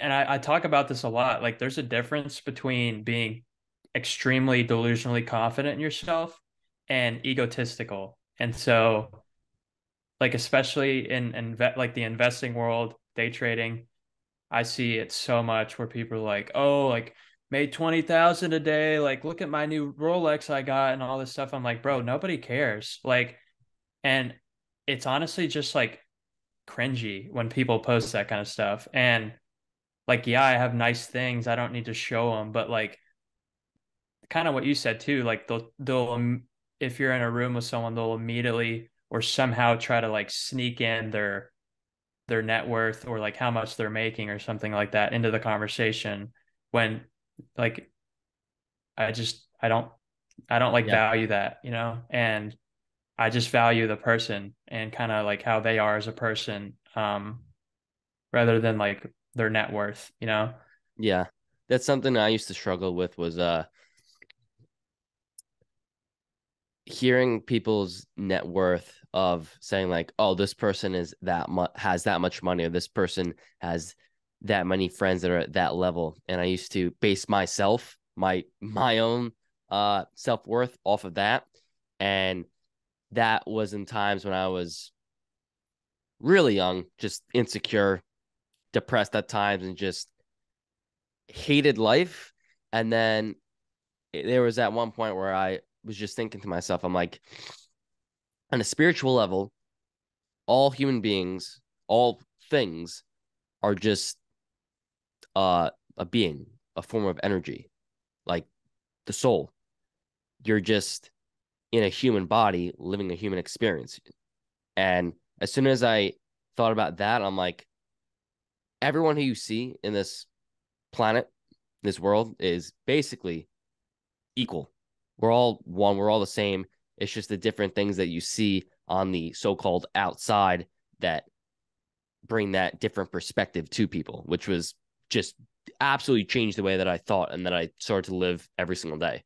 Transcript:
and I, I talk about this a lot. Like there's a difference between being extremely delusionally confident in yourself and egotistical. And so like especially in in like the investing world, day trading, I see it so much where people are like, "Oh, like made 20,000 a day, like look at my new Rolex I got and all this stuff." I'm like, "Bro, nobody cares." Like and it's honestly just like cringy when people post that kind of stuff. And like, yeah, I have nice things. I don't need to show them, but like, kind of what you said too. Like they'll they'll if you're in a room with someone, they'll immediately or somehow try to like sneak in their their net worth or like how much they're making or something like that into the conversation when like I just I don't I don't like yeah. value that, you know? And I just value the person and kind of like how they are as a person um rather than like their net worth, you know? Yeah. That's something I used to struggle with was uh hearing people's net worth of saying like, oh, this person is that much has that much money, or this person has that many friends that are at that level. And I used to base myself, my my own uh self worth off of that. And that was in times when I was really young, just insecure, depressed at times, and just hated life. And then there was at one point where I was just thinking to myself, I'm like, on a spiritual level, all human beings, all things are just uh, a being, a form of energy, like the soul. You're just in a human body living a human experience. And as soon as I thought about that, I'm like, everyone who you see in this planet, this world, is basically equal. We're all one, we're all the same. It's just the different things that you see on the so called outside that bring that different perspective to people, which was just absolutely changed the way that I thought and that I started to live every single day.